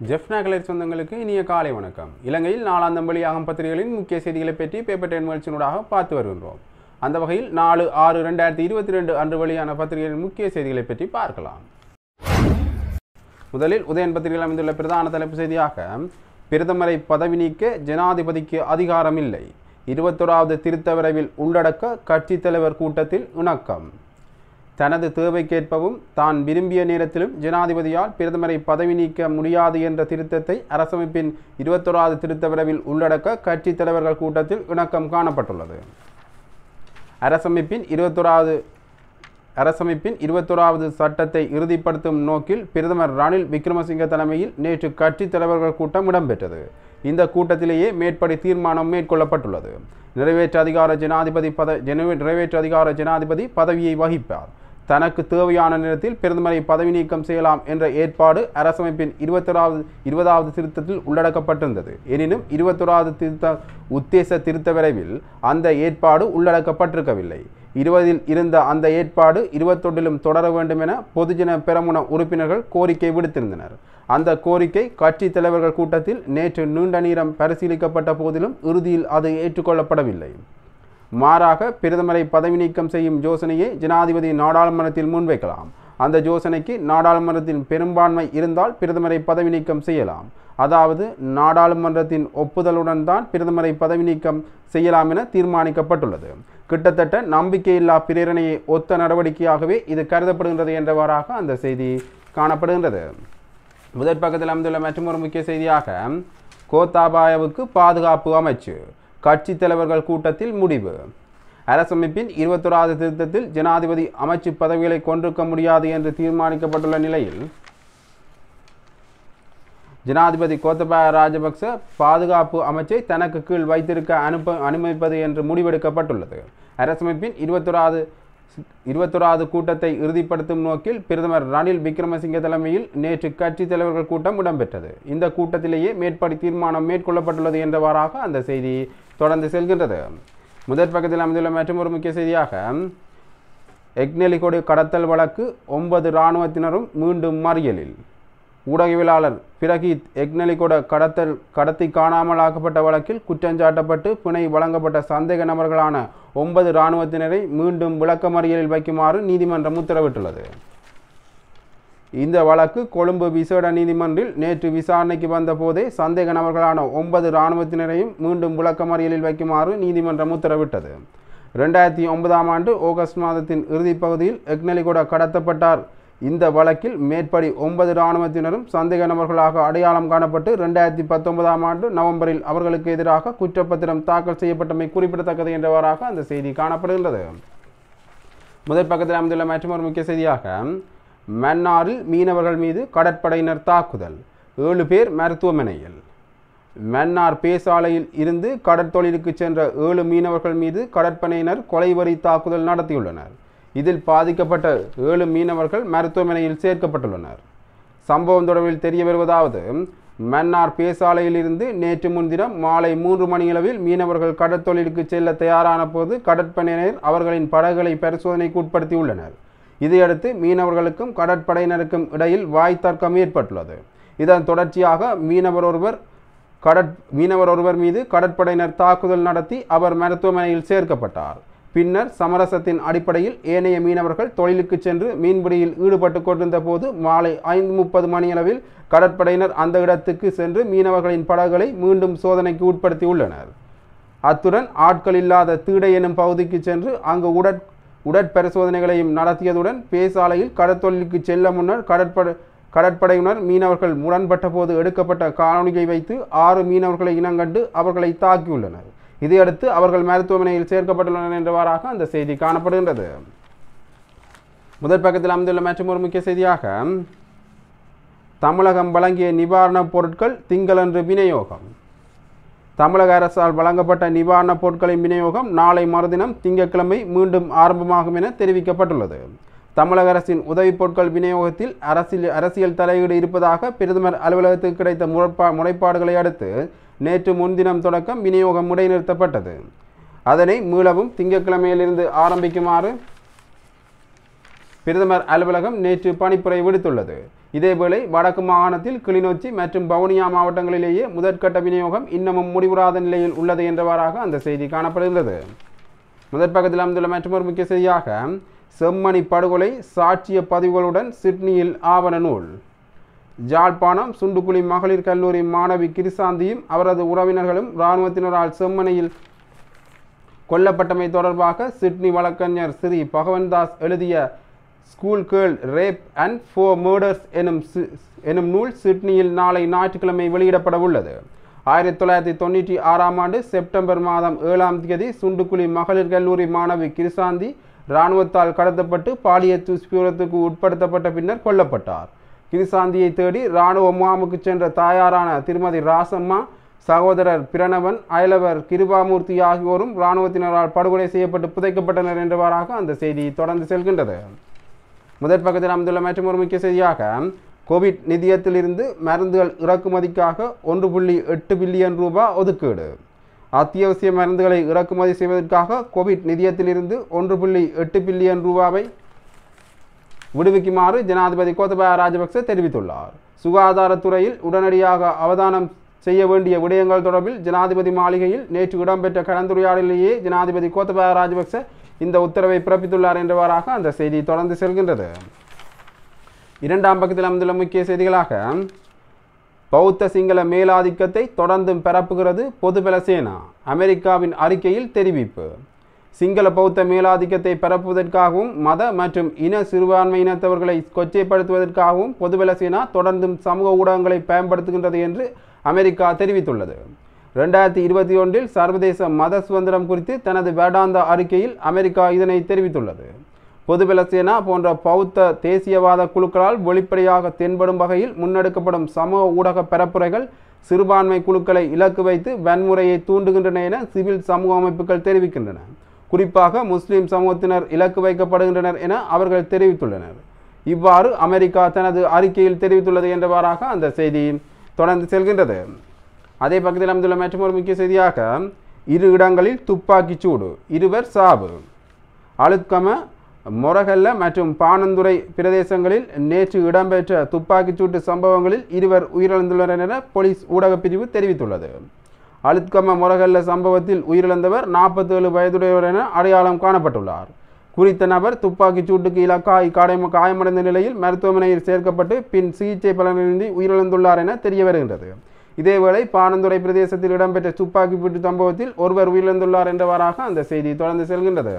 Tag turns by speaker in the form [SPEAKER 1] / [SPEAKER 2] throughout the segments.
[SPEAKER 1] Jaffna colour சொந்தங்களுக்கு இனிய காலை வணக்கம். இலங்கையில் நாலாம் தம்பளி அகம் பத்திரிகைகளின் முக்கிய செய்திகளை பற்றி பேப்பர் டென் நிகழ்ச்சியினூடாக பார்த்து வருகின்றோம். அந்த வகையில் நாலு ஆறு ரெண்டாயிரத்தி இருபத்தி ரெண்டு அன்று வெளியான பத்திரிகைகளின் முக்கிய செய்திகளை பற்றி பார்க்கலாம். முதலில் உதயன் பத்திரிகையில் அமைந்துள்ள பிரதான தலைப்பு செய்தியாக பிரதமரை பதவி நீக்க ஜனாதிபதிக்கு அதிகாரம் இல்லை இருபத்தோராவது திருத்த விரைவில் உள்ளடக்க கட்சித் தலைவர் கூட்டத்தில் இணக்கம். தனது தேவைக்கேற்பவும் தான் விரும்பிய நேரத்திலும் ஜனாதிபதியால் பிரதமரை பதவி நீக்க முடியாது என்ற திருத்தத்தை அரசமைப்பின் இருபத்தோராவது திருத்தவரவில் உள்ளடக்க கட்சித் தலைவர்கள் கூட்டத்தில் இணக்கம் காணப்பட்டுள்ளது. அரசமைப்பின் இருபத்தோராவது அரசமைப்பின் இருபத்தொராவது சட்டத்தை இறுதிப்படுத்தும் நோக்கில் பிரதமர் ரணில் விக்ரமசிங்க தலைமையில் நேற்று கட்சித் தலைவர்கள் கூட்டம் இடம்பெற்றது. இந்த கூட்டத்திலேயே மேற்படி தீர்மானம் மேற்கொள்ளப்பட்டுள்ளது. நிறைவேற்று அதிகார ஜனாதிபதி பத ஜன நிறைவேற்று அதிகார ஜனாதிபதி பதவியை வகிப்பார். தனக்கு தேவையான நேரத்தில் பிரதமரை பதவி நீக்கம் செய்யலாம் என்ற ஏற்பாடு அரசமைப்பின் இருபத்தொராவது இருபதாவது திருத்தத்தில் உள்ளடக்கப்பட்டிருந்தது. எனினும் இருபத்தொராவது திருத்த உத்தேச திருத்த விரைவில் அந்த ஏற்பாடு உள்ளடக்கப்பட்டிருக்கவில்லை. இருபதில் இருந்த அந்த ஏற்பாடு இருபத்தொன்றிலும் தொடர வேண்டும் என பொதுஜன பெரமுன உறுப்பினர்கள் கோரிக்கை விடுத்திருந்தனர். அந்த கோரிக்கை கட்சி தலைவர்கள் கூட்டத்தில் நேற்று நீண்ட நேரம் பரிசீலிக்கப்பட்ட போதிலும் இறுதியில் அது ஏற்றுக்கொள்ளப்படவில்லை. மாறாக பிரதமரை பதவி நீக்கம் செய்யும் யோசனையை ஜனாதிபதி நாடாளுமன்றத்தில் முன்வைக்கலாம். அந்த யோசனைக்கு நாடாளுமன்றத்தின் பெரும்பான்மை இருந்தால் பிரதமரை பதவி நீக்கம் செய்யலாம். அதாவது நாடாளுமன்றத்தின் ஒப்புதலுடன் தான் பிரதமரை பதவி நீக்கம் செய்யலாம் என தீர்மானிக்கப்பட்டுள்ளது. கிட்டத்தட்ட நம்பிக்கையில்லா பிரேரணையை ஒத்த நடவடிக்கையாகவே இது கருதப்படுகின்றது என்றவாறாக அந்த செய்தி காணப்படுகின்றது. முதற் பக்கத்தில் அமைந்துள்ள மற்றொரு முக்கிய செய்தியாக கோத்தாபாயவுக்கு பாதுகாப்பு அமைச்சு. கட்சி தலைவர்கள் கூட்டத்தில் முடிவு. அரசமைப்பின் இருபத்தொராவது திருத்தத்தில் ஜனாதிபதி அமைச்சு பதவிகளை கொண்டிருக்க முடியாது என்று தீர்மானிக்கப்பட்டுள்ள நிலையில் ஜனாதிபதி கோத்தபாய ராஜபக்ச பாதுகாப்பு அமைச்சை தனக்கு கீழ் வைத்திருக்க அனுப்ப அனுமதிப்பது என்று முடிவெடுக்கப்பட்டுள்ளது. அரசமைப்பின் இருபத்தொராவது இருபத்தொராவது கூட்டத்தை இறுதிப்படுத்தும் நோக்கில் பிரதமர் ரணில் விக்ரமசிங்க தலைமையில் நேற்று கட்சி தலைவர்கள் கூட்டம் இடம்பெற்றது. இந்த கூட்டத்திலேயே மேற்படி தீர்மானம் மேற்கொள்ளப்பட்டுள்ளது என்றவாறாக அந்த செய்தி தொடர்ந்து செல்கின்றது. முதற் பக்கத்தில் அமைந்துள்ள மற்றொரு முக்கிய செய்தியாக எக்னெலிகோடு கடத்தல் வழக்கு ஒன்பது இராணுவத்தினரும் மீண்டும் மறியலில். ஊடகவியலாளர் பிரகீத் எக்னெலிகோட கடத்தல் கடத்தி காணாமலாக்கப்பட்ட வழக்கில் குற்றஞ்சாட்டப்பட்டு பிணை வழங்கப்பட்ட சந்தேக நபர்களான ஒன்பது இராணுவத்தினரை மீண்டும் விளக்கமறியலில் வைக்குமாறு நீதிமன்றம் உத்தரவிட்டுள்ளது. இந்த வழக்கு கொழும்பு விசேட நீதிமன்றில் நேற்று விசாரணைக்கு வந்த போதே சந்தேக நபர்களான ஒன்பது இராணுவத்தினரையும் மீண்டும் விளக்கமறியலில் வைக்குமாறு நீதிமன்றம் உத்தரவிட்டது. ரெண்டாயிரத்தி ஒன்பதாம் ஆண்டு ஆகஸ்ட் மாதத்தின் இறுதிப்பகுதியில் பகுதியில் கடத்தப்பட்டார். இந்த வழக்கில் மேற்படி ஒன்பது இராணுவத்தினரும் சந்தேக நபர்களாக அடையாளம் காணப்பட்டு ரெண்டாயிரத்தி பத்தொன்பதாம் ஆண்டு நவம்பரில் அவர்களுக்கு எதிராக குற்றப்பத்திரம் தாக்கல் செய்யப்பட்டமை குறிப்பிடத்தக்கது என்றவாறாக அந்த செய்தி காணப்படுகின்றது. முதல் பக்கத்தில் அமைந்துள்ள மற்றொரு முக்கிய செய்தியாக மன்னாரில் மீனவர்கள் மீது கடற்படையினர் தாக்குதல். ஏழு பேர் மருத்துவமனையில். மன்னார் பேசாலையில் இருந்து கடற்தொழிலுக்கு சென்ற ஏழு மீனவர்கள் மீது கடற்படையினர் கொலைவரி தாக்குதல் நடத்தியுள்ளனர். இதில் பாதிக்கப்பட்ட ஏழு மீனவர்கள் மருத்துவமனையில் சேர்க்கப்பட்டுள்ளனர். சம்பவம் தொடர்பில் தெரிய வருவதாவது மன்னார் பேசாலையில் இருந்து நேற்று முன்தினம் மாலை மூன்று மணியளவில் மீனவர்கள் கடற்தொழிலுக்கு செல்ல தயாரான போது கடற்படையினர் அவர்களின் படகுகளை பரிசோதனைக்கு உட்படுத்தியுள்ளனர். இதையடுத்து மீனவர்களுக்கும் கடற்படையினருக்கும் இடையில் வாய் தர்க்கம் ஏற்பட்டுள்ளது. இதன் தொடர்ச்சியாக மீனவர் ஒருவர் கடற் மீனவர் ஒருவர் மீது கடற்படையினர் தாக்குதல் நடத்தி அவர் மருத்துவமனையில் சேர்க்கப்பட்டார். பின்னர் சமரசத்தின் அடிப்படையில் ஏனைய மீனவர்கள் தொழிலுக்கு சென்று மீன்பிடியில் ஈடுபட்டு கொண்டிருந்த போது மாலை ஐந்து முப்பது மணியளவில் கடற்படையினர் அந்த இடத்துக்கு சென்று மீனவர்களின் படகுகளை மீண்டும் சோதனைக்கு உட்படுத்தியுள்ளனர். அத்துடன் ஆட்கள் இல்லாத தீடை எனும் பகுதிக்கு சென்று அங்கு உடற் உடற்பரிசோதனைகளையும் நடத்தியதுடன் பேசாலையில் கடற்தொழிலுக்கு செல்ல முன்னர் கடற்படை கடற்படையினர் மீனவர்கள் முரண்பட்ட போது எடுக்கப்பட்ட காணொலியை வைத்து ஆறு மீனவர்களை இனங்கண்டு அவர்களை தாக்கியுள்ளனர். இதையடுத்து அவர்கள் மருத்துவமனையில் சேர்க்கப்பட்டுள்ளனர் என்றவாறாக அந்த செய்தி காணப்படுகின்றது. முதல் பக்கத்தில் அமைந்துள்ள மற்றும் ஒரு முக்கிய செய்தியாக தமிழகம் வழங்கிய நிவாரணப் பொருட்கள் திங்களன்று விநியோகம். தமிழக அரசால் வழங்கப்பட்ட நிவாரணப் பொருட்களின் விநியோகம் நாளை மறுதினம் திங்கட்கிழமை மீண்டும் ஆரம்பமாகும் என தெரிவிக்கப்பட்டுள்ளது. தமிழக அரசின் உதவிப் பொருட்கள் விநியோகத்தில் அரசியல் அரசியல் தலையீடு இருப்பதாக பிரதமர் அலுவலகத்துக்கு கிடைத்த முறைப்பா முறைப்பாடுகளை அடுத்து நேற்று முன்தினம் தொடக்கம் விநியோகம் இடைநிறுத்தப்பட்டது அதனை மீளவும் திங்கட்கிழமையிலிருந்து ஆரம்பிக்குமாறு பிரதமர் அலுவலகம் நேற்று பணிப்புரை விடுத்துள்ளது. இதேவேளை வடக்கு மாகாணத்தில் கிளிநொச்சி மற்றும் வவுனியா மாவட்டங்களிலேயே முதற்கட்ட விநியோகம் இன்னமும் முடிவுறாத நிலையில் உள்ளது என்றவாறாக அந்த செய்தி காணப்படுகிறது முதற் பக்கத்தில் அமைந்துள்ள மற்றொரு முக்கிய செய்தியாக செம்மணி படுகொலை சாட்சிய பதிவுகளுடன் சிட்னியில் ஆவண நூல். ஜாழ்ப்பாணம் சுண்டுக்குழி மகளிர் கல்லூரி மாணவி கிரிசாந்தியும் அவரது உறவினர்களும் இராணுவத்தினரால் செம்மனையில் கொல்லப்பட்டமை தொடர்பாக சிட்னி வழக்கறிஞர் ஸ்ரீ பகவன்தாஸ் எழுதிய school girl rape and four murders எனும் சி- எனும் நூல் சிட்னியில் நாளை ஞாயிற்றுக்கிழமை வெளியிடப்பட உள்ளது. ஆயிரத்தி தொள்ளாயிரத்தி தொண்ணூற்றி ஆறாம் ஆண்டு செப்டம்பர் மாதம் ஏழாம் தேதி சுண்டுக்குழி மகளிர் கல்லூரி மாணவி கிருசாந்தி இராணுவத்தால் கடத்தப்பட்டு பாலியல் துஷ்பிரத்துக்கு உட்படுத்தப்பட்ட பின்னர் கொல்லப்பட்டார். கிருசாந்தியை தேடி இராணுவ முகாமுக்கு சென்ற தாயாரான திருமதி ராசம்மா சகோதரர் பிரணவன் அயலவர் கிருபாமூர்த்தி ஆகியோரும் இராணுவத்தினரால் படுகொலை செய்யப்பட்டு புதைக்கப்பட்டனர் என்றவாறாக அந்த செய்தி தொடர்ந்து செல்கின்றது. முதற் பக்கத்தில் அமைந்துள்ள மற்றும் ஒரு முக்கிய செய்தியாக கோவிட் நிதியத்திலிருந்து மருந்துகள் இறக்குமதிக்காக ஒன்று புள்ளி எட்டு பில்லியன் ரூபாய் ஒதுக்கீடு. அத்தியாவசிய மருந்துகளை இறக்குமதி செய்வதற்காக கோவிட் நிதியத்திலிருந்து ஒன்று புள்ளி எட்டு பில்லியன் ரூபாவை விடுவிக்குமாறு ஜனாதிபதி கோத்தபாய ராஜபக்சே தெரிவித்துள்ளார். சுகாதாரத்துறையில் உடனடியாக அவதானம் செய்ய வேண்டிய விடயங்கள் தொடர்பில் ஜனாதிபதி மாளிகையில் நேற்று இடம்பெற்ற கலந்துரையாடலிலேயே ஜனாதிபதி கோத்தபாய ராஜபக்சே இந்த உத்தரவை பிறப்பித்துள்ளார் என்றவாறாக அந்த செய்தி தொடர்ந்து செல்கின்றது. இரண்டாம் பக்கத்தில் அமைந்துள்ள முக்கிய செய்திகளாக பௌத்த சிங்கள மேலாதிக்கத்தை தொடர்ந்தும் பரப்புகிறது பொதுபல சேனா அமெரிக்காவின் அறிக்கையில் தெரிவிப்பு. சிங்கள பௌத்த மேலாதிக்கத்தை பரப்புவதற்காகவும் மத மற்றும் இன சிறுபான்மையினத்தவர்களை கொச்சைப்படுத்துவதற்காகவும் பொதுபல சேனா தொடர்ந்தும் சமூக ஊடகங்களை பயன்படுத்துகின்றது என்று அமெரிக்கா தெரிவித்துள்ளது. ரெண்டாயிரத்தி இருபத்தி ஒன்றில் சர்வதேச மத சுதந்திரம் குறித்து தனது வேடாந்த அறிக்கையில் அமெரிக்கா இதனை தெரிவித்துள்ளது. பொதுபல சேனா போன்ற பௌத்த தேசியவாத குழுக்களால் வெளிப்படையாக தென்படும் வகையில் முன்னெடுக்கப்படும் சமூக ஊடக பரப்புரைகள் சிறுபான்மை குழுக்களை இலக்கு வைத்து வன்முறையை தூண்டுகின்றன என சிவில் சமூக அமைப்புகள் தெரிவிக்கின்றன. குறிப்பாக முஸ்லிம் சமூகத்தினர் இலக்கு வைக்கப்படுகின்றனர் என அவர்கள் தெரிவித்துள்ளனர். இவ்வாறு அமெரிக்கா தனது அறிக்கையில் தெரிவித்துள்ளது என்றவாறாக அந்த செய்தி தொடர்ந்து செல்கின்றது. அதே பக்கத்தில் அமைந்துள்ள மற்றொரு முக்கிய செய்தியாக இரு இடங்களில் துப்பாக்கிச் சூடு இருவர் சாவு. அழுத்கம மொரகல்ல மற்றும் பானந்துறை பிரதேசங்களில் நேற்று இடம்பெற்ற துப்பாக்கிச் சூட்டு சம்பவங்களில் இருவர் உயிரிழந்துள்ளனர் என போலீஸ் ஊடகப் பிரிவு தெரிவித்துள்ளது. அழுத்கம மொரகல்ல சம்பவத்தில் உயிரிழந்தவர் நாற்பத்தேழு வயதுடையவர் என அடையாளம் காணப்பட்டுள்ளார். குறித்த நபர் துப்பாக்கிச் சூட்டுக்கு இலக்காய் காயம் காயமடைந்த நிலையில் மருத்துவமனையில் சேர்க்கப்பட்டு பின் சிகிச்சை பலனின்றி உயிரிழந்துள்ளார் என தெரிய வருகின்றது இதேவேளை பானந்துறை பிரதேசத்தில் இடம்பெற்ற துப்பாக்கி சூட்டு சம்பவத்தில் ஒருவர் உயிரிழந்துள்ளார் என்றவாறாக அந்த செய்தி தொடர்ந்து செல்கின்றது.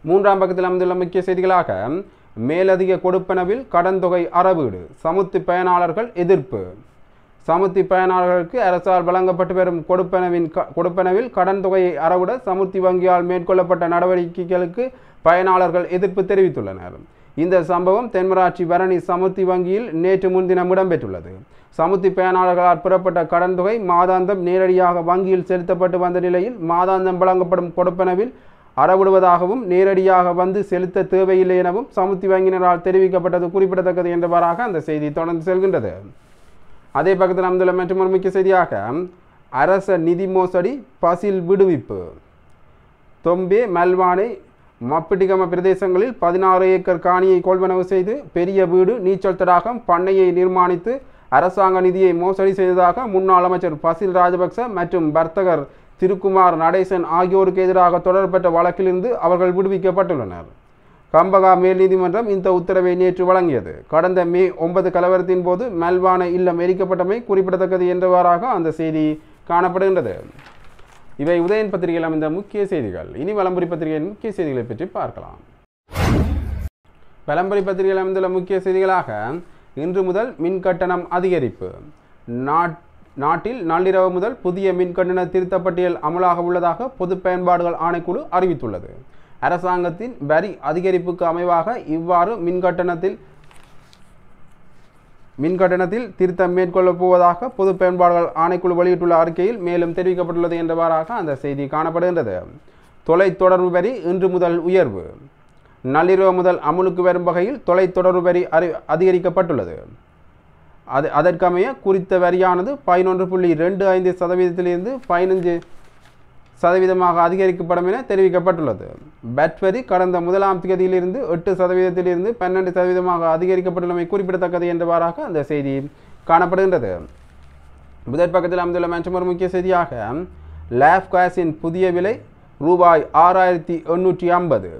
[SPEAKER 1] மூன்றாம் பக்கத்தில் அமைந்துள்ள முக்கிய செய்திகளாக மேலதிக கொடுப்பனவில் கடன் தொகை அறவீடு சமுத்தி பயனாளர்கள் எதிர்ப்பு. சமுத்தி பயனாளர்களுக்கு அரசால் வழங்கப்பட்டு வரும் கொடுப்பனவின் க- கொடுப்பனவில் கடன் தொகையை அறவிட சமுத்தி வங்கியால் மேற்கொள்ளப்பட்ட நடவடிக்கைகளுக்கு பயனாளர்கள் எதிர்ப்பு தெரிவித்துள்ளனர். இந்த சம்பவம் தென்மராட்சி பரணி சமுத்தி வங்கியில் நேற்று முன்தினம் இடம்பெற்றுள்ளது. சமுத்தி பயனாளர்களால் பெறப்பட்ட கடன் தொகை மாதாந்தம் நேரடியாக வங்கியில் செலுத்தப்பட்டு வந்த நிலையில் மாதாந்தம் வழங்கப்படும் கொடுப்பனவில் அறவிடுவதாகவும் நேரடியாக வந்து செலுத்த தேவையில்லை எனவும் சமுத்தி வங்கியினரால் தெரிவிக்கப்பட்டது குறிப்பிடத்தக்கது என்றவாறாக அந்த செய்தி தொடர்ந்து செல்கின்றது. அதே பக்கத்தில் அமைந்துள்ள மற்றொரு முக்கிய செய்தியாக அரச நிதி மோசடி பசில் விடுவிப்பு. தொம்பே மல்வானை மப்பிட்டிகம பிரதேசங்களில் பதினாறு ஏக்கர் காணியை கொள்வனவு செய்து பெரிய வீடு நீச்சல் தடாகம் பண்ணையை நிர்மாணித்து அரசாங்க நிதியை மோசடி செய்ததாக முன்னாள் அமைச்சர் பசில் ராஜபக்ச மற்றும் வர்த்தகர் திருக்குமார் நடேசன் ஆகியோருக்கு எதிராக தொடரப்பட்ட வழக்கிலிருந்து அவர்கள் விடுவிக்கப்பட்டுள்ளனர். கம்பகா மேல் நீதிமன்றம் இந்த உத்தரவை நேற்று வழங்கியது. கடந்த மே ஒன்பது கலவரத்தின் போது மல்வான இல்லம் எரிக்கப்பட்டமை குறிப்பிடத்தக்கது என்றவாறாக அந்த செய்தி காணப்படுகின்றது. இவை உதயன் பத்திரிகையில் அமைந்த முக்கிய செய்திகள். இனி வலம்புரி பத்திரிகையின் முக்கிய செய்திகளை பற்றி பார்க்கலாம். வலம்புரி பத்திரிகையில் அமைந்துள்ள முக்கிய செய்திகளாக இன்று முதல் மின் கட்டணம் அதிகரிப்பு. நாட் நாட்டில் நள்ளிரவு முதல் புதிய மின் கட்டண திருத்தப்பட்டியல் அமலாக உள்ளதாக பொது பயன்பாடுகள் ஆணைக்குழு அறிவித்துள்ளது. அரசாங்கத்தின் வரி அதிகரிப்புக்கு அமைவாக இவ்வாறு மின் கட்டணத்தில் மின் கட்டணத்தில் திருத்தம் மேற்கொள்ளப் போவதாக பொது பயன்பாடுகள் ஆணைக்குழு வெளியிட்டுள்ள அறிக்கையில் மேலும் தெரிவிக்கப்பட்டுள்ளது என்றவாறாக அந்த செய்தி காணப்படுகின்றது. தொலைத்தொடர்பு வரி இன்று முதல் உயர்வு. நள்ளிரவு முதல் அமுலுக்கு வரும் வகையில் தொலைத்தொடர்பு வரி அறி அதிகரிக்கப்பட்டுள்ளது. அது அதற்கமைய குறித்த வரியானது பதினொன்று புள்ளி ரெண்டு ஐந்து சதவீதத்திலிருந்து பதினஞ்சு சதவீதமாக அதிகரிக்கப்படும் என தெரிவிக்கப்பட்டுள்ளது. பட் வரி கடந்த முதலாம் தேதியிலிருந்து எட்டு சதவீதத்திலிருந்து பன்னெண்டு சதவீதமாக அதிகரிக்கப்பட்டுள்ளமை குறிப்பிடத்தக்கது என்றவாறாக அந்த செய்தி காணப்படுகின்றது. முதற் பக்கத்தில் அமைந்துள்ள மற்றும் ஒரு முக்கிய செய்தியாக லேப் காசின் புதிய விலை ரூபாய் ஆறாயிரத்தி எண்ணூற்றி ஐம்பது.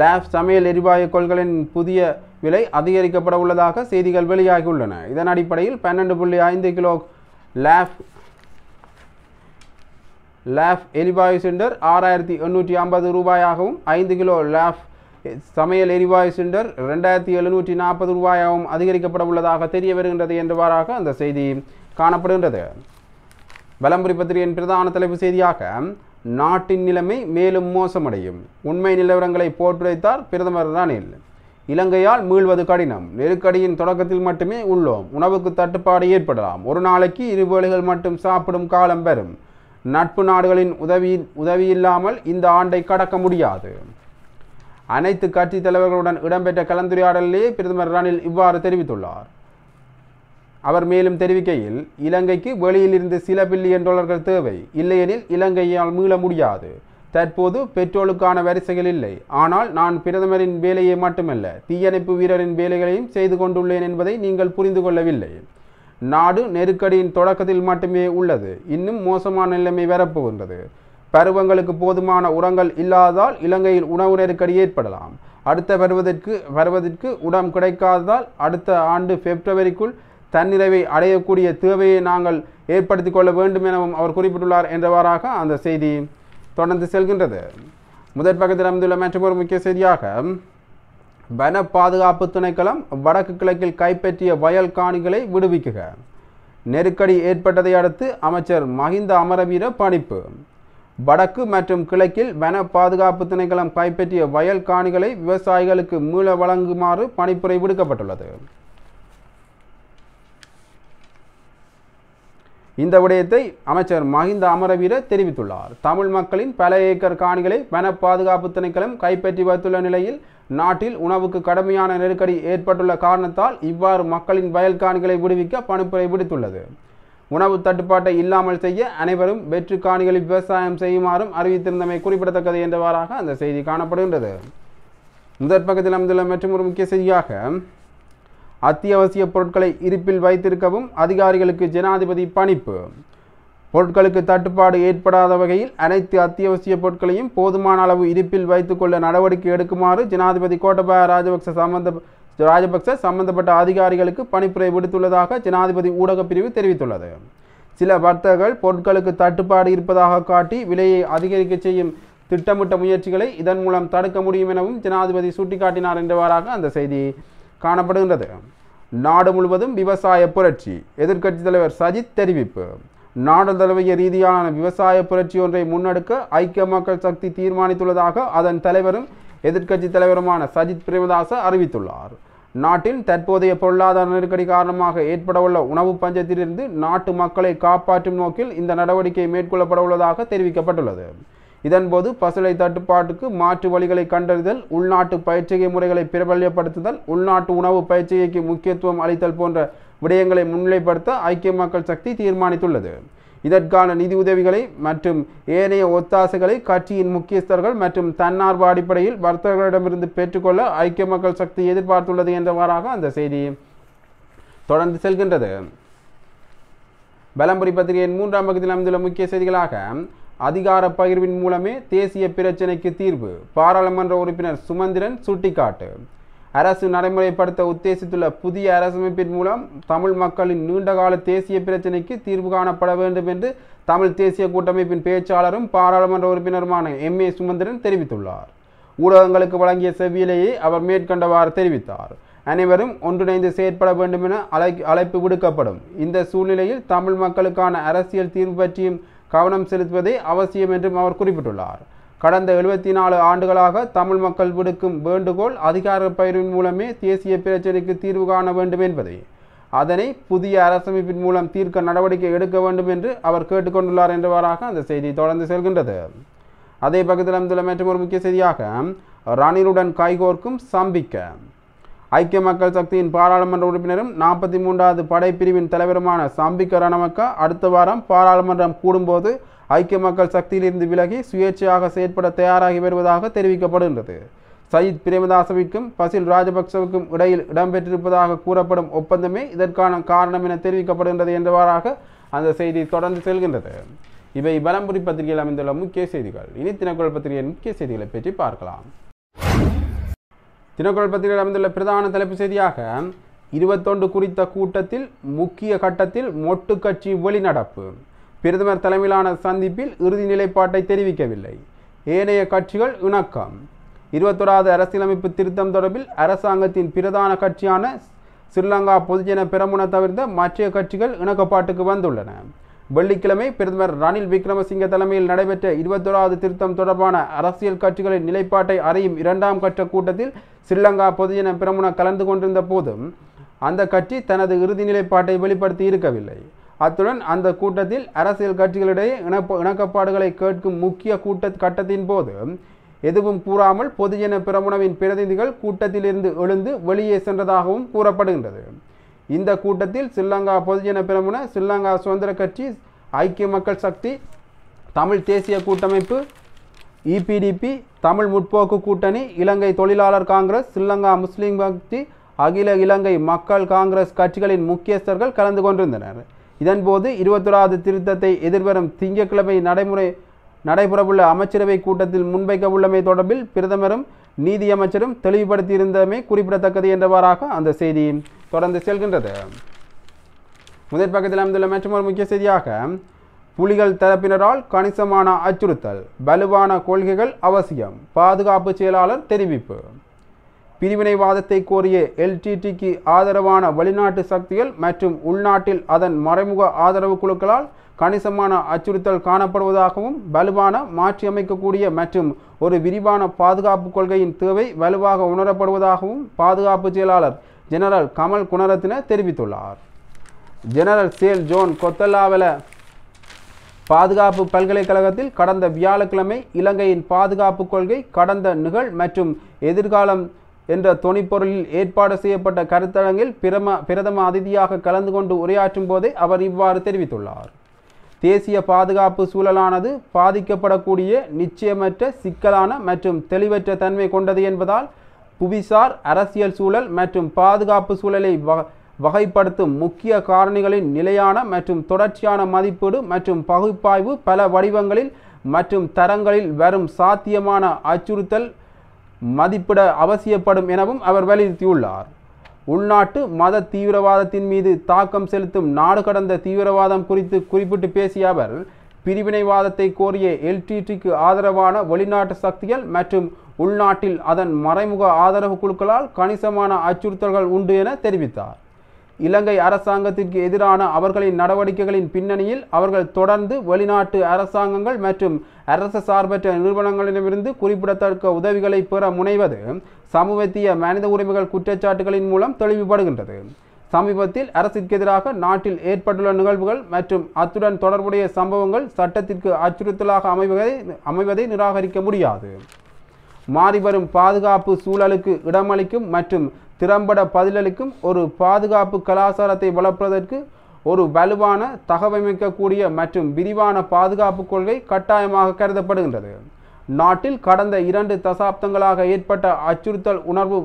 [SPEAKER 1] லேப் சமையல் எரிவாயு கொள்களின் புதிய விலை அதிகரிக்கப்பட உள்ளதாக செய்திகள் வெளியாகியுள்ளன. இதன் அடிப்படையில் பன்னெண்டு புள்ளி ஐந்து கிலோ லேப் லேப் எரிவாயு சிலிண்டர் ஆறாயிரத்தி எண்ணூற்றி ஐம்பது ரூபாயாகவும் ஐந்து கிலோ லேப் சமையல் எரிவாயு சிலிண்டர் ரெண்டாயிரத்தி எழுநூற்றி நாற்பது ரூபாயாகவும் அதிகரிக்கப்பட உள்ளதாக தெரிய வருகின்றது என்றவாறாக அந்த செய்தி காணப்படுகின்றது. வலம்புரி பத்திரிகையின் பிரதான தலைப்பு செய்தியாக நாட்டின் நிலைமை மேலும் மோசமடையும். உண்மை நிலவரங்களை போட்டுரைத்தார் பிரதமர் ரணில். இலங்கையால் மீள்வது கடினம். நெருக்கடியின் தொடக்கத்தில் மட்டுமே உள்ளோம். உணவுக்கு தட்டுப்பாடு ஏற்படலாம். ஒரு நாளைக்கு இரு மட்டும் சாப்பிடும் காலம் பெறும். நட்பு நாடுகளின் உதவி உதவி இல்லாமல் இந்த ஆண்டை கடக்க முடியாது. அனைத்து கட்சி தலைவர்களுடன் இடம்பெற்ற கலந்துரையாடலிலே பிரதமர் ரணில் இவ்வாறு தெரிவித்துள்ளார். அவர் மேலும் தெரிவிக்கையில் இலங்கைக்கு வெளியிலிருந்து சில பில்லியன் டாலர்கள் தேவை. இல்லையெனில் இலங்கையால் மீள முடியாது. தற்போது பெட்ரோலுக்கான வரிசைகள் இல்லை. ஆனால் நான் பிரதமரின் வேலையை மட்டுமல்ல தீயணைப்பு வீரரின் வேலைகளையும் செய்து கொண்டுள்ளேன் என்பதை நீங்கள் புரிந்து கொள்ளவில்லை. நாடு நெருக்கடியின் தொடக்கத்தில் மட்டுமே உள்ளது. இன்னும் மோசமான நிலைமை வரப்போகின்றது. பருவங்களுக்கு போதுமான உரங்கள் இல்லாததால் இலங்கையில் உணவு நெருக்கடி ஏற்படலாம். அடுத்த பருவத்திற்கு பருவத்திற்கு உடம் கிடைக்காததால் அடுத்த ஆண்டு பிப்ரவரிக்குள் தன்னிறைவை அடையக்கூடிய தேவையை நாங்கள் ஏற்படுத்தி கொள்ள வேண்டும் எனவும் அவர் குறிப்பிட்டுள்ளார் என்றவாறாக அந்த செய்தி தொடர்ந்து செல்கின்றது. முதற் பக்கத்தில் அமைந்துள்ள மற்றொரு முக்கிய செய்தியாக வன பாதுகாப்பு திணைக்களம் வடக்கு கிழக்கில் கைப்பற்றிய வயல் காணிகளை விடுவிக்குக. நெருக்கடி ஏற்பட்டதை அடுத்து அமைச்சர் மஹிந்த அமரவீர பணிப்பு. வடக்கு மற்றும் கிழக்கில் வன பாதுகாப்பு திணைக்களம் கைப்பற்றிய வயல் காணிகளை விவசாயிகளுக்கு மீள வழங்குமாறு பணிப்புரை விடுக்கப்பட்டுள்ளது. இந்த விடயத்தை அமைச்சர் மஹிந்த அமரவீர தெரிவித்துள்ளார். தமிழ் மக்களின் பல ஏக்கர் காணிகளை வன பாதுகாப்பு திணைக்களம் கைப்பற்றி வைத்துள்ள நிலையில் நாட்டில் உணவுக்கு கடுமையான நெருக்கடி ஏற்பட்டுள்ள காரணத்தால் இவ்வாறு மக்களின் வயல் காணிகளை விடுவிக்க பணிப்புரை விடுத்துள்ளது. உணவு தட்டுப்பாட்டை இல்லாமல் செய்ய அனைவரும் வெற்று காணிகளில் விவசாயம் செய்யுமாறும் அறிவித்திருந்தமை குறிப்பிடத்தக்கது என்றவாறாக அந்த செய்தி காணப்படுகின்றது. முதற் பக்கத்தில் அமைந்துள்ள மற்றும் ஒரு முக்கிய செய்தியாக அத்தியாவசிய பொருட்களை இருப்பில் வைத்திருக்கவும் அதிகாரிகளுக்கு ஜனாதிபதி பணிப்பு. பொருட்களுக்கு தட்டுப்பாடு ஏற்படாத வகையில் அனைத்து அத்தியாவசிய பொருட்களையும் போதுமான அளவு இருப்பில் வைத்துக்கொள்ள நடவடிக்கை எடுக்குமாறு ஜனாதிபதி கோட்டபாய ராஜபக்ச சம்பந்த ராஜபக்ச சம்பந்தப்பட்ட அதிகாரிகளுக்கு பணிப்புரை விடுத்துள்ளதாக ஜனாதிபதி ஊடகப் பிரிவு தெரிவித்துள்ளது. சில வர்த்தகர்கள் பொருட்களுக்கு தட்டுப்பாடு இருப்பதாக காட்டி விலையை அதிகரிக்க செய்யும் திட்டமிட்ட முயற்சிகளை இதன் மூலம் தடுக்க முடியும் எனவும் ஜனாதிபதி சுட்டிக்காட்டினார் என்றவாறாக அந்த செய்தி. காணப்படுகின்றது. நாடு முழுவதும் விவசாய புரட்சி. எதிர்க்கட்சி தலைவர் சஜித் தெரிவிப்பு. நாடு தழுவிய ரீதியான விவசாய புரட்சி ஒன்றை முன்னெடுக்க ஐக்கிய மக்கள் சக்தி தீர்மானித்துள்ளதாக அதன் தலைவரும் எதிர்க்கட்சி தலைவருமான சஜித் பிரேமதாச அறிவித்துள்ளார். நாட்டின் தற்போதைய பொருளாதார நெருக்கடி காரணமாக ஏற்படவுள்ள உணவு பஞ்சத்திலிருந்து நாட்டு மக்களை காப்பாற்றும் நோக்கில் இந்த நடவடிக்கை மேற்கொள்ளப்பட உள்ளதாக தெரிவிக்கப்பட்டுள்ளது. இதன்போது பசுளை தட்டுப்பாட்டுக்கு மாற்று வழிகளை கண்டறிதல் உள்நாட்டு பயிற்சிகை முறைகளை பிரபல்யப்படுத்துதல் உள்நாட்டு உணவு பயிற்சிகைக்கு முக்கியத்துவம் அளித்தல் போன்ற விடயங்களை முன்னிலைப்படுத்த ஐக்கிய மக்கள் சக்தி தீர்மானித்துள்ளது. இதற்கான நிதி உதவிகளை மற்றும் ஏனைய ஒத்தாசைகளை கட்சியின் முக்கியஸ்தர்கள் மற்றும் தன்னார்வ அடிப்படையில் வர்த்தகர்களிடமிருந்து பெற்றுக்கொள்ள ஐக்கிய மக்கள் சக்தி எதிர்பார்த்துள்ளது என்றவாறாக அந்த செய்தி தொடர்ந்து செல்கின்றது. பலம்புரி பத்திரிகையின் மூன்றாம் பகுதியில் அமைந்துள்ள முக்கிய செய்திகளாக அதிகார பகிர்வின் மூலமே தேசிய பிரச்சினைக்கு தீர்வு. பாராளுமன்ற உறுப்பினர் சுமந்திரன் சுட்டிக்காட்டு. அரசு நடைமுறைப்படுத்த உத்தேசித்துள்ள புதிய அரசமைப்பின் மூலம் தமிழ் மக்களின் நீண்டகால தேசிய பிரச்சினைக்கு தீர்வு காணப்பட வேண்டும் என்று தமிழ் தேசிய கூட்டமைப்பின் பேச்சாளரும் பாராளுமன்ற உறுப்பினருமான எம். ஏ. சுமந்திரன் தெரிவித்துள்ளார். ஊடகங்களுக்கு வழங்கிய செவ்வியிலேயே அவர் மேற்கண்டவாறு தெரிவித்தார். அனைவரும் ஒன்றிணைந்து செயற்பட வேண்டும் என அழைப்பு விடுக்கப்படும். இந்த சூழ்நிலையில் தமிழ் மக்களுக்கான அரசியல் தீர்வு பற்றியும் கவனம் செலுத்துவதே அவசியம் என்றும் அவர் குறிப்பிட்டுள்ளார். கடந்த எழுபத்தி நாலு ஆண்டுகளாக தமிழ் மக்கள் விடுக்கும் வேண்டுகோள் அதிகார பயிரின் மூலமே தேசிய பிரச்சினைக்கு தீர்வு காண வேண்டும் என்பதை. அதனை புதிய அரசமைப்பின் மூலம் தீர்க்க நடவடிக்கை எடுக்க வேண்டும் என்று அவர் கேட்டுக்கொண்டுள்ளார் என்றவாறாக அந்த செய்தி தொடர்ந்து செல்கின்றது. அதே பக்கத்தில் அமைந்துள்ள மற்றும் ஒரு முக்கிய செய்தியாக ரணிலுடன் கைகோர்க்கும் சம்பிக்க. ஐக்கிய மக்கள் சக்தியின் பாராளுமன்ற உறுப்பினரும் நாற்பத்தி மூன்றாவது படைப்பிரிவின் தலைவருமான சம்பிக்க ரணமக்க அடுத்த வாரம் பாராளுமன்றம் கூடும்போது ஐக்கிய மக்கள் சக்தியிலிருந்து விலகி சுயேட்சையாக செயற்பட தயாராகி வருவதாக தெரிவிக்கப்படுகின்றது. சயித் பிரேமதாசவிற்கும் பசில் ராஜபக்சவுக்கும் இடையில் இடம்பெற்றிருப்பதாக கூறப்படும் ஒப்பந்தமே இதற்கான காரணம் என தெரிவிக்கப்படுகின்றது என்றவாறாக அந்த செய்தி தொடர்ந்து செல்கின்றது. இவை பலம்புரி பத்திரிகையில் அமைந்துள்ள முக்கிய செய்திகள். இனி தினக்குழல் பத்திரிகையின் முக்கிய செய்திகளை பற்றி பார்க்கலாம். தினக்குரல் பத்திரிகையில் அமைந்துள்ள பிரதான தலைப்பு செய்தியாக இருபத்தொன்று குறித்த கூட்டத்தில் முக்கிய கட்டத்தில் மொட்டு கட்சி வெளிநடப்பு. பிரதமர் தலைமையிலான சந்திப்பில் இறுதி நிலைப்பாட்டை தெரிவிக்கவில்லை. ஏனைய கட்சிகள் இணக்கம். இருபத்தொராவது அரசியலமைப்பு திருத்தம் தொடர்பில் அரசாங்கத்தின் பிரதான கட்சியான ஸ்ரீலங்கா பொதுஜன பெரமுன தவிர்த்த மற்ற கட்சிகள் இணக்கப்பாட்டுக்கு வந்துள்ளன. வெள்ளிக்கிழமை பிரதமர் ரணில் விக்ரமசிங்க தலைமையில் நடைபெற்ற இருபத்தோராவது திருத்தம் தொடர்பான அரசியல் கட்சிகளின் நிலைப்பாட்டை அறியும் இரண்டாம் கட்ட கூட்டத்தில் ஸ்ரீலங்கா பொதுஜன பிரமுன கலந்து கொண்டிருந்த போதும் அந்த கட்சி தனது இறுதி நிலைப்பாட்டை வெளிப்படுத்தி இருக்கவில்லை. அத்துடன் அந்த கூட்டத்தில் அரசியல் கட்சிகளிடையே இணப்ப இணக்கப்பாடுகளை கேட்கும் முக்கிய கூட்ட கட்டத்தின் போது எதுவும் கூறாமல் பொதுஜன பிரமுனவின் பிரதிநிதிகள் கூட்டத்திலிருந்து எழுந்து வெளியே சென்றதாகவும் கூறப்படுகின்றது. இந்த கூட்டத்தில் ஸ்ரீலங்கா பொதுஜன பிரமுன ஸ்ரீலங்கா சுதந்திர கட்சி ஐக்கிய மக்கள் சக்தி தமிழ் தேசிய கூட்டமைப்பு இபிடிபி தமிழ் முற்போக்கு கூட்டணி இலங்கை தொழிலாளர் காங்கிரஸ் ஸ்ரீலங்கா முஸ்லீம் கட்சி அகில இலங்கை மக்கள் காங்கிரஸ் கட்சிகளின் முக்கியஸ்தர்கள் கலந்து கொண்டிருந்தனர். இதன்போது இருபத்தொராவது திருத்தத்தை எதிர்வரும் திங்கட்கிழமை நடைமுறை நடைபெறவுள்ள அமைச்சரவை கூட்டத்தில் முன்வைக்க உள்ளமை தொடர்பில் பிரதமரும் நீதியமைச்சரும் தெளிவுபடுத்தியிருந்தமை குறிப்பிடத்தக்கது என்றவாறாக அந்த செய்தி. தொடர்ந்து செல்கின்றது. முதற் பக்கத்தில் அமைந்துள்ள மற்றொரு முக்கிய செய்தியாக புலிகள் தரப்பினரால் கணிசமான அச்சுறுத்தல் வலுவான கொள்கைகள் அவசியம் பாதுகாப்பு செயலாளர் தெரிவிப்பு. பிரிவினைவாதத்தை கோரிய எல்டிடிக்கு ஆதரவான வெளிநாட்டு சக்திகள் மற்றும் உள்நாட்டில் அதன் மறைமுக ஆதரவு குழுக்களால் கணிசமான அச்சுறுத்தல் காணப்படுவதாகவும் வலுவான மாற்றியமைக்கக்கூடிய மற்றும் ஒரு விரிவான பாதுகாப்பு கொள்கையின் தேவை வலுவாக உணரப்படுவதாகவும் பாதுகாப்பு செயலாளர் ஜெனரல் கமல் குணரத்ன தெரிவித்துள்ளார் ஜெனரல் சேல் ஜோன் கொத்தல்லாவல பாதுகாப்பு பல்கலைக்கழகத்தில் கடந்த வியாழக்கிழமை இலங்கையின் பாதுகாப்பு கொள்கை கடந்த நிகழ் மற்றும் எதிர்காலம் என்ற தொனிப்பொருளில் ஏற்பாடு செய்யப்பட்ட கருத்தரங்கில் பிரம பிரதம அதிதியாக கலந்து கொண்டு உரையாற்றும் போதே அவர் இவ்வாறு தெரிவித்துள்ளார் தேசிய பாதுகாப்பு சூழலானது பாதிக்கப்படக்கூடிய நிச்சயமற்ற சிக்கலான மற்றும் தெளிவற்ற தன்மை கொண்டது என்பதால் புவிசார் அரசியல் சூழல் மற்றும் பாதுகாப்பு சூழலை வகைப்படுத்தும் முக்கிய காரணிகளின் நிலையான மற்றும் தொடர்ச்சியான மதிப்பீடு மற்றும் பகுப்பாய்வு பல வடிவங்களில் மற்றும் தரங்களில் வரும் சாத்தியமான அச்சுறுத்தல் மதிப்பிட அவசியப்படும் எனவும் அவர் வலியுறுத்தியுள்ளார். உள்நாட்டு மத தீவிரவாதத்தின் மீது தாக்கம் செலுத்தும் நாடு கடந்த தீவிரவாதம் குறித்து குறிப்பிட்டு பேசிய அவர் பிரிவினைவாதத்தை கோரிய எல்டிடிக்கு ஆதரவான வெளிநாட்டு சக்திகள் மற்றும் உள்நாட்டில் அதன் மறைமுக ஆதரவு குழுக்களால் கணிசமான அச்சுறுத்தல்கள் உண்டு என தெரிவித்தார். இலங்கை அரசாங்கத்திற்கு எதிரான அவர்களின் நடவடிக்கைகளின் பின்னணியில் அவர்கள் தொடர்ந்து வெளிநாட்டு அரசாங்கங்கள் மற்றும் அரசு சார்பற்ற நிறுவனங்களிடமிருந்து குறிப்பிடத்தக்க உதவிகளை பெற முனைவது சமூகத்திய மனித உரிமைகள் குற்றச்சாட்டுகளின் மூலம் தெளிவுபடுகின்றது. சமீபத்தில் அரசிற்கு எதிராக நாட்டில் ஏற்பட்டுள்ள நிகழ்வுகள் மற்றும் அத்துடன் தொடர்புடைய சம்பவங்கள் சட்டத்திற்கு அச்சுறுத்தலாக அமைவதை அமைவதை நிராகரிக்க முடியாது. மாறிவரும் பாதுகாப்பு சூழலுக்கு இடமளிக்கும் மற்றும் திறம்பட பதிலளிக்கும் ஒரு பாதுகாப்பு கலாச்சாரத்தை வளர்ப்பதற்கு ஒரு வலுவான தகவமைக்கக்கூடிய மற்றும் விரிவான பாதுகாப்பு கொள்கை கட்டாயமாக கருதப்படுகின்றது. நாட்டில் கடந்த இரண்டு தசாப்தங்களாக ஏற்பட்ட அச்சுறுத்தல் உணர்வு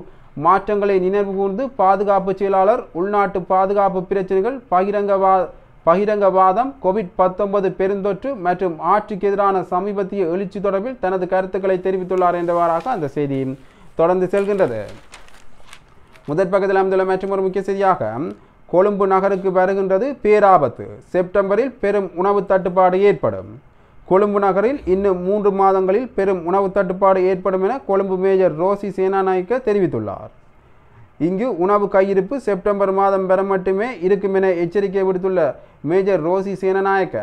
[SPEAKER 1] மாற்றங்களை நினைவு கூர்ந்து பாதுகாப்பு செயலாளர் உள்நாட்டு பாதுகாப்பு பிரச்சனைகள் பகிரங்கவா பகிரங்கவாதம் கோவிட் பத்தொன்பது பெருந்தொற்று மற்றும் ஆட்சிக்கு எதிரான சமீபத்திய எழுச்சி தொடர்பில் தனது கருத்துக்களை தெரிவித்துள்ளார் என்றவாறாக அந்த செய்தி தொடர்ந்து செல்கின்றது. முதற் பக்கத்தில் அமைந்துள்ள மற்றும் ஒரு முக்கிய செய்தியாக கொழும்பு நகருக்கு வருகின்றது பேராபத்து. செப்டம்பரில் பெரும் உணவு தட்டுப்பாடு ஏற்படும். கொழும்பு நகரில் இன்னும் மூன்று மாதங்களில் பெரும் உணவு தட்டுப்பாடு ஏற்படும் என கொழும்பு மேஜர் ரோசி சேனாநாயக்க தெரிவித்துள்ளார். இங்கு உணவு கையிருப்பு செப்டம்பர் மாதம் பெற மட்டுமே இருக்கும் என எச்சரிக்கை விடுத்துள்ள மேஜர் ரோசி சேனநாயக்க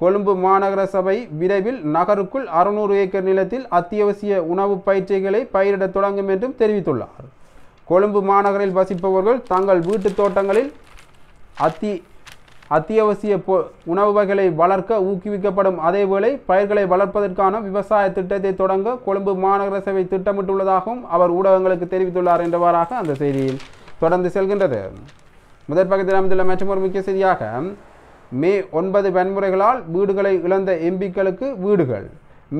[SPEAKER 1] கொழும்பு மாநகர சபை விரைவில் நகருக்குள் அறுநூறு ஏக்கர் நிலத்தில் அத்தியாவசிய உணவு பயிற்சிகளை பயிரிடத் தொடங்கும் என்றும் தெரிவித்துள்ளார். கொழும்பு மாநகரில் வசிப்பவர்கள் தங்கள் வீட்டு தோட்டங்களில் அத்தி அத்தியாவசிய பொ உணவு வகைகளை வளர்க்க ஊக்குவிக்கப்படும். அதேவேளை பயிர்களை வளர்ப்பதற்கான விவசாய திட்டத்தை தொடங்க கொழும்பு மாநகர சபை திட்டமிட்டுள்ளதாகவும் அவர் ஊடகங்களுக்கு தெரிவித்துள்ளார் என்றவாறாக அந்த செய்தியில் தொடர்ந்து செல்கின்றது. முதற் பக்கத்தில் அமைந்துள்ள மற்றொரு முக்கிய செய்தியாக மே ஒன்பது வன்முறைகளால் வீடுகளை இழந்த எம்பிக்களுக்கு வீடுகள்.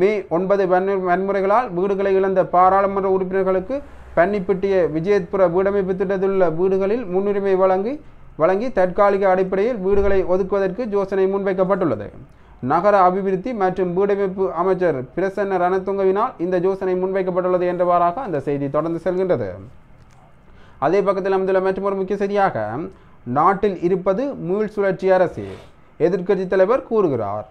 [SPEAKER 1] மே ஒன்பது வன்முறைகளால் வீடுகளை இழந்த பாராளுமன்ற உறுப்பினர்களுக்கு பன்னிப்பட்டிய விஜயத்புர வீடமைப்பு திட்டத்தில் உள்ள வீடுகளில் முன்னுரிமை வழங்கி வழங்கி தற்காலிக அடிப்படையில் வீடுகளை ஒதுக்குவதற்கு யோசனை முன்வைக்கப்பட்டுள்ளது. நகர அபிவிருத்தி மற்றும் வீடமைப்பு அமைச்சர் பிரசன்ன ரணத்துங்கவினால் இந்த யோசனை முன்வைக்கப்பட்டுள்ளது என்றவாறாக அந்த செய்தி தொடர்ந்து செல்கின்றது. அதே பக்கத்தில் அமைந்துள்ள மற்றொரு முக்கிய செய்தியாக நாட்டில் இருப்பது மீள் சுழற்சி அரசு எதிர்க்கட்சி தலைவர் கூறுகிறார்.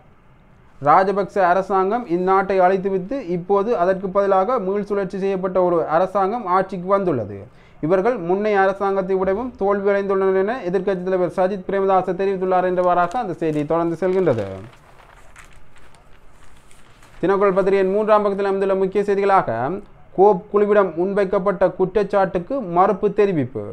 [SPEAKER 1] ராஜபக்ச அரசாங்கம் இந்நாட்டை அழைத்துவிட்டு இப்போது அதற்கு பதிலாக மீள் சுழற்சி செய்யப்பட்ட ஒரு அரசாங்கம் ஆட்சிக்கு வந்துள்ளது. இவர்கள் முன்னைய அரசாங்கத்தை விடவும் தோல்வியடைந்துள்ளனர் என எதிர்க்கட்சித் தலைவர் சஜித் பிரேமதாச தெரிவித்துள்ளார் என்றவாறாக அந்த செய்தி தொடர்ந்து செல்கின்றது. தினக்குரல் பத்திரிகையின் மூன்றாம் பக்கத்தில் அமைந்துள்ள முக்கிய செய்திகளாக கோப் குழுவிடம் முன்வைக்கப்பட்ட குற்றச்சாட்டுக்கு மறுப்பு தெரிவிப்பு.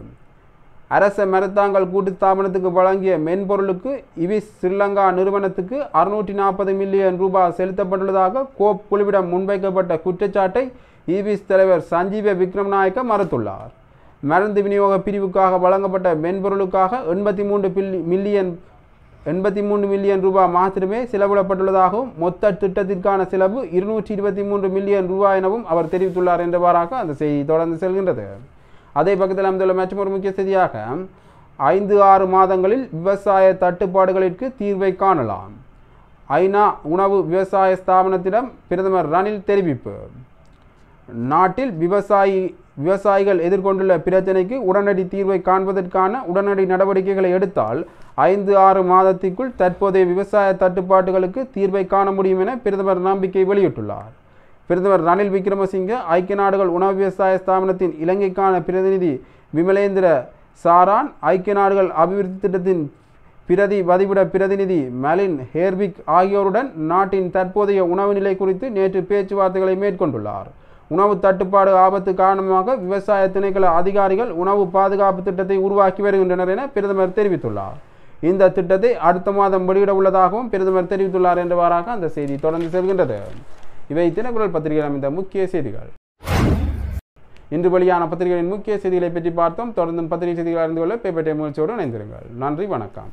[SPEAKER 1] அரச மரத்தாங்கல் கூட்டு ஸ்தாபனத்துக்கு வழங்கிய மென்பொருளுக்கு இவிஸ் ஸ்ரீலங்கா நிறுவனத்துக்கு அறுநூற்றி நாற்பது மில்லியன் ரூபாய் செலுத்தப்பட்டுள்ளதாக கோப் குழுவிடம் முன்வைக்கப்பட்ட குற்றச்சாட்டை இவிஸ் தலைவர் சஞ்சீவ விக்ரம்நாயக்க மறுத்துள்ளார். மருந்து விநியோக பிரிவுக்காக வழங்கப்பட்ட மென்பொருளுக்காக எண்பத்தி மூன்று பில்லி மில்லியன் எண்பத்தி மூன்று மில்லியன் ரூபாய் மாத்திரமே செலவிடப்பட்டுள்ளதாகவும் மொத்த திட்டத்திற்கான செலவு இருநூற்றி இருபத்தி மூன்று மில்லியன் ரூபாய் எனவும் அவர் தெரிவித்துள்ளார் என்றவாறாக அந்த செய்தி தொடர்ந்து செல்கின்றது. அதே பக்கத்தில் அமைந்துள்ள மற்றொரு முக்கிய செய்தியாக ஐந்து ஆறு மாதங்களில் விவசாய தட்டுப்பாடுகளிற்கு தீர்வை காணலாம். ஐநா உணவு விவசாய ஸ்தாபனத்திடம் பிரதமர் ரணில் தெரிவிப்பு. நாட்டில் விவசாயி விவசாயிகள் எதிர்கொண்டுள்ள பிரச்சினைக்கு உடனடி தீர்வை காண்பதற்கான உடனடி நடவடிக்கைகளை எடுத்தால் ஐந்து ஆறு மாதத்திற்குள் தற்போதைய விவசாய தட்டுப்பாடுகளுக்கு தீர்வை காண முடியும் என பிரதமர் நம்பிக்கை வெளியிட்டுள்ளார். பிரதமர் ரணில் விக்ரமசிங்க ஐக்கிய நாடுகள் உணவு விவசாய ஸ்தாபனத்தின் இலங்கைக்கான பிரதிநிதி விமலேந்திர சாரான் ஐக்கிய நாடுகள் அபிவிருத்தி திட்டத்தின் பிரதி வதிவிட பிரதிநிதி மலின் ஹேர்விக் ஆகியோருடன் நாட்டின் தற்போதைய உணவு நிலை குறித்து நேற்று பேச்சுவார்த்தைகளை மேற்கொண்டுள்ளார். உணவு தட்டுப்பாடு ஆபத்து காரணமாக விவசாய திணைக்கள அதிகாரிகள் உணவு பாதுகாப்பு திட்டத்தை உருவாக்கி வருகின்றனர் என பிரதமர் தெரிவித்துள்ளார். இந்த திட்டத்தை அடுத்த மாதம் வெளியிட உள்ளதாகவும் பிரதமர் தெரிவித்துள்ளார் என்றவாறாக அந்த செய்தி தொடர்ந்து செல்கின்றது. இவை தினக்குரல் பத்திரிகையில் அமைந்த முக்கிய செய்திகள். இன்று வெளியான பத்திரிகைகளின் முக்கிய செய்திகளை பற்றி பார்த்தோம். தொடர்ந்து பத்திரிகை செய்திகள் அறிந்து கொள்ள பேப்பர் டைம் முயற்சியோடு இணைந்திருங்கள். நன்றி வணக்கம்.